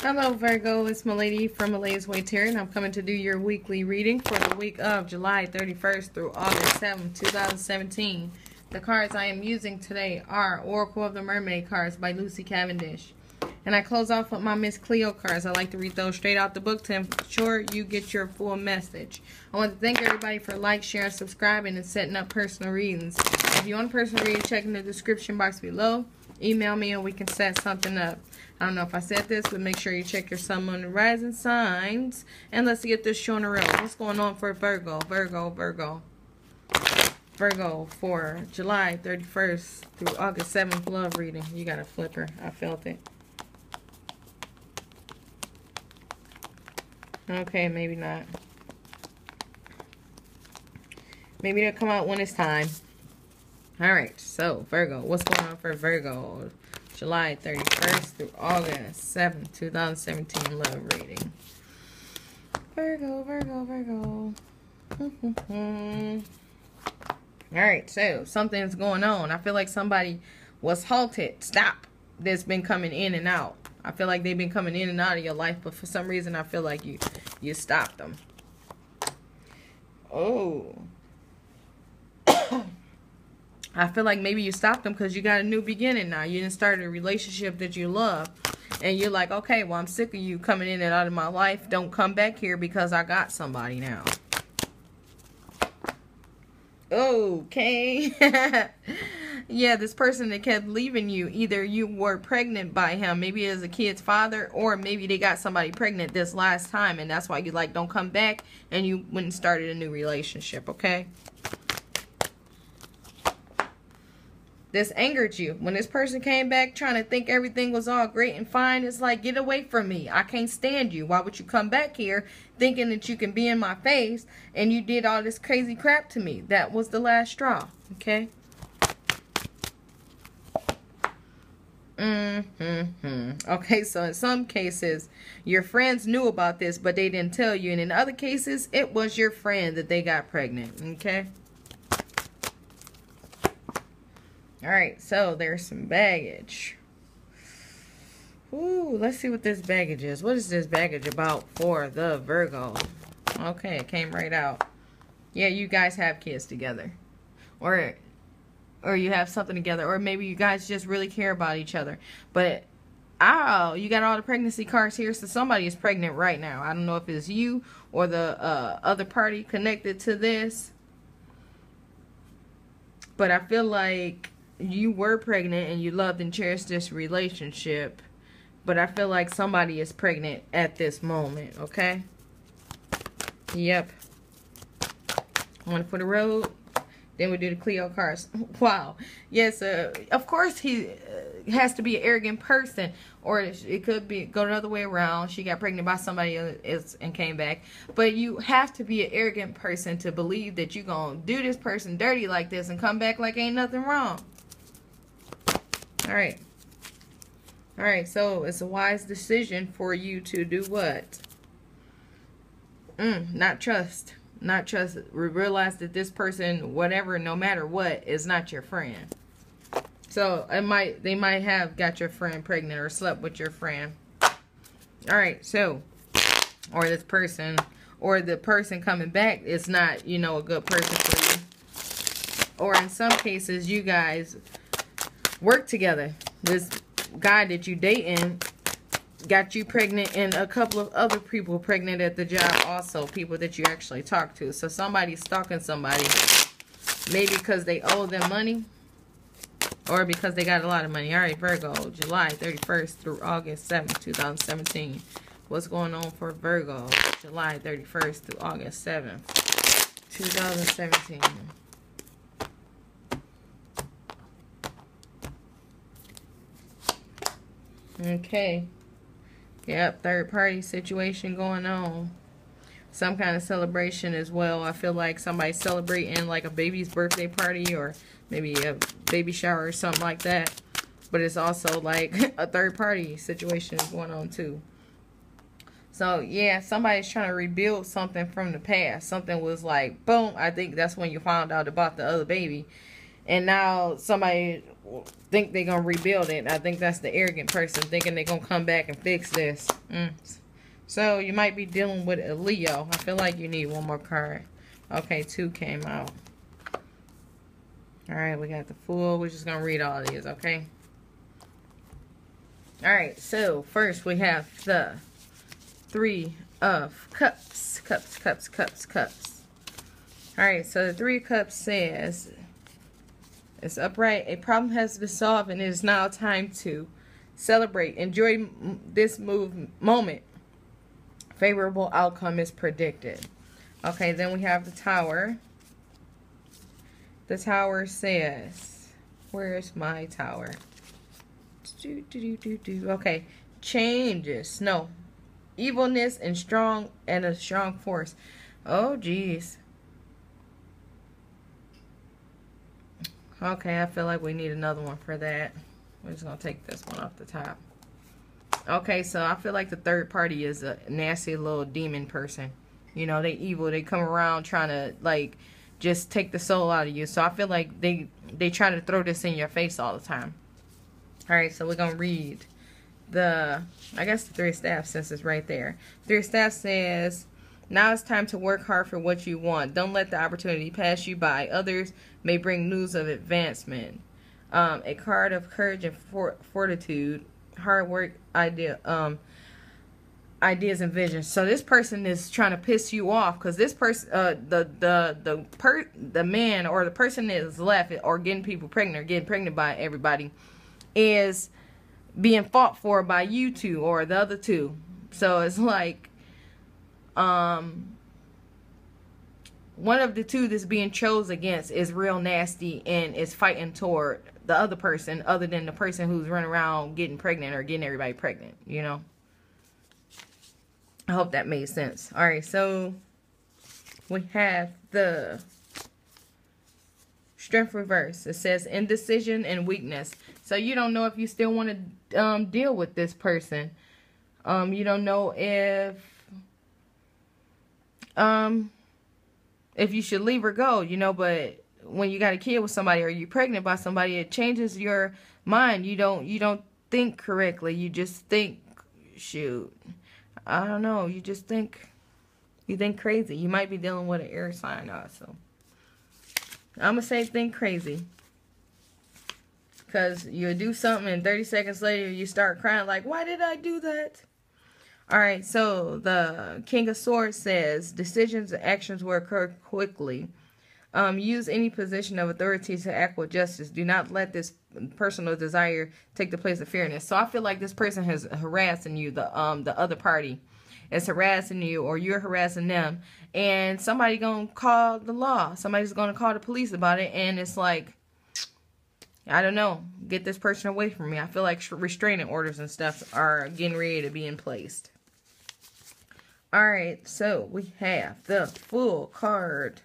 Hello Virgo, it's Milady from Malady's Way Tarot, and I'm coming to do your weekly reading for the week of July 31st through August 7th, 2017. The cards I am using today are Oracle of the Mermaid cards by Lucy Cavendish. And I close off with my Miss Cleo cards. I like to read those straight out the book to ensure you get your full message. I want to thank everybody for like, sharing, subscribing, and setting up personal readings. If you want a personal reading, check in the description box below. Email me and we can set something up. I don't know if I said this, but make sure you check your sun, moon, and rising signs. And let's get this show in a row. What's going on for Virgo? Virgo, Virgo. Virgo for July 31st through August 7th love reading. You got a flipper. I felt it. Okay, maybe not. Maybe they'll come out when it's time. Alright, so Virgo. What's going on for Virgo? July 31st through August 7th, 2017 love reading. Virgo, Virgo, Virgo. Alright, so something's going on. I feel like somebody was halted. Stop. That's been coming in and out. I feel like they've been coming in and out of your life, but for some reason I feel like you you stopped them. Oh. I feel like maybe you stopped them because you got a new beginning now. You didn't start a relationship that you love. And you're like, okay, well, I'm sick of you coming in and out of my life. Don't come back here because I got somebody now. Okay. yeah, this person that kept leaving you, either you were pregnant by him, maybe as a kid's father, or maybe they got somebody pregnant this last time, and that's why you like don't come back, and you went and started a new relationship, okay? This angered you. When this person came back trying to think everything was all great and fine, it's like, get away from me. I can't stand you. Why would you come back here thinking that you can be in my face and you did all this crazy crap to me? That was the last straw, okay? Mm-hmm. Okay, so in some cases, your friends knew about this, but they didn't tell you. And in other cases, it was your friend that they got pregnant. Okay? Alright, so there's some baggage. Ooh, let's see what this baggage is. What is this baggage about for the Virgo? Okay, it came right out. Yeah, you guys have kids together. Or or you have something together, or maybe you guys just really care about each other. But oh, you got all the pregnancy cards here, so somebody is pregnant right now. I don't know if it's you or the uh, other party connected to this, but I feel like you were pregnant and you loved and cherished this relationship, but I feel like somebody is pregnant at this moment. Okay. Yep. One for the road. Then we do the Cleo cards. Wow. Yes, uh, of course he uh, has to be an arrogant person. Or it could be go another way around. She got pregnant by somebody else and came back. But you have to be an arrogant person to believe that you're going to do this person dirty like this and come back like ain't nothing wrong. All right. All right, so it's a wise decision for you to do what? Mm, not trust. Not trust. Realize that this person whatever no matter what is not your friend. So it might they might have got your friend pregnant or slept with your friend. All right so or this person or the person coming back is not you know a good person for you. Or in some cases you guys work together. This guy that you dating got you pregnant and a couple of other people pregnant at the job also people that you actually talk to. So somebody's stalking somebody maybe because they owe them money or because they got a lot of money. All right virgo july 31st through august 7th 2017 what's going on for virgo july 31st through august 7th 2017 Okay. Yep, third party situation going on. Some kind of celebration as well. I feel like somebody's celebrating like a baby's birthday party or maybe a baby shower or something like that. But it's also like a third party situation going on too. So yeah, somebody's trying to rebuild something from the past. Something was like, boom, I think that's when you found out about the other baby. And now somebody think they're gonna rebuild it. I think that's the arrogant person thinking they're gonna come back and fix this. Mm. So you might be dealing with a Leo. I feel like you need one more card. Okay, two came out. All right, we got the Fool. We're just gonna read all these, okay? All right, so first we have the Three of Cups. Cups, cups, cups, cups. All right, so the Three Cups says, it's upright. A problem has been solved and it is now time to celebrate. Enjoy this move moment. Favorable outcome is predicted. Okay, then we have the tower. The tower says, where's my tower? Do, do, do, do, Okay, changes. No, evilness and strong and a strong force. Oh, geez. Okay, I feel like we need another one for that. We're just going to take this one off the top. Okay, so I feel like the third party is a nasty little demon person. You know, they evil. They come around trying to, like, just take the soul out of you. So I feel like they, they try to throw this in your face all the time. Alright, so we're going to read the, I guess the three staff since it's right there. Three staff says, now it's time to work hard for what you want. Don't let the opportunity pass you by. Others may bring news of advancement. Um, a card of courage and for fortitude, hard work, idea, um, ideas and visions. So this person is trying to piss you off because this person, uh, the the the per the man or the person that is left or getting people pregnant or getting pregnant by everybody is being fought for by you two or the other two. So it's like um one of the two that's being chose against is real nasty and is fighting toward the other person other than the person who's running around getting pregnant or getting everybody pregnant, you know. I hope that made sense. All right, so we have the strength reverse. It says indecision and weakness. So you don't know if you still want to um, deal with this person. Um, you don't know if um if you should leave or go, you know, but when you got a kid with somebody or you're pregnant by somebody, it changes your mind. You don't you don't think correctly. You just think shoot. I don't know. You just think you think crazy. You might be dealing with an air sign also. I'm going to say think crazy. Because you do something and 30 seconds later you start crying like, why did I do that? Alright, so the King of Swords says, decisions and actions will occur quickly. Um, use any position of authority to act with justice. Do not let this personal desire take the place of fairness. So I feel like this person has harassing you, the um the other party is harassing you or you're harassing them and somebody gonna call the law. Somebody's gonna call the police about it and it's like I don't know. Get this person away from me. I feel like restraining orders and stuff are getting ready to be in place. Alright, so we have the Fool card.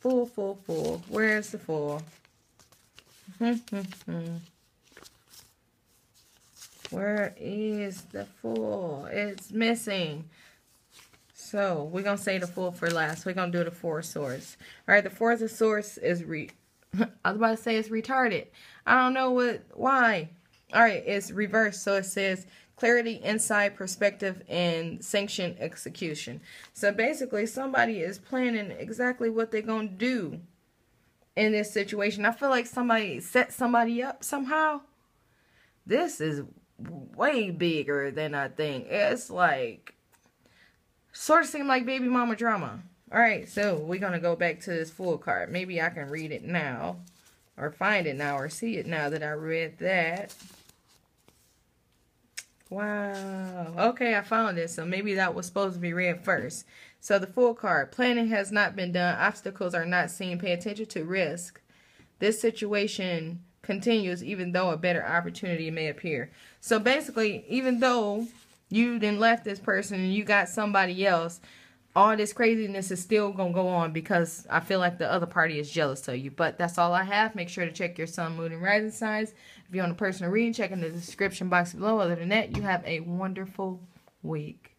Fool, Fool, Fool. Where's the Fool? Where is the Fool? It's missing. So, we're going to say the Fool for last. We're going to do the Four of Swords. Alright, the Four of Swords is re... I was about to say it's retarded. I don't know what... Why? Alright, it's reversed. So, it says clarity, insight, perspective, and sanction execution. So basically, somebody is planning exactly what they're going to do in this situation. I feel like somebody set somebody up somehow. This is way bigger than I think. It's like, sort of seem like baby mama drama. Alright, so we're going to go back to this Fool card. Maybe I can read it now. Or find it now or see it now that I read that. Wow. Okay, I found it. So maybe that was supposed to be read first. So the Fool card. Planning has not been done. Obstacles are not seen. Pay attention to risk. This situation continues even though a better opportunity may appear. So basically, even though you then left this person and you got somebody else, all this craziness is still going to go on because I feel like the other party is jealous of you. But that's all I have. Make sure to check your sun, moon, and rising signs. If you want a personal reading, check in the description box below. Other than that, you have a wonderful week.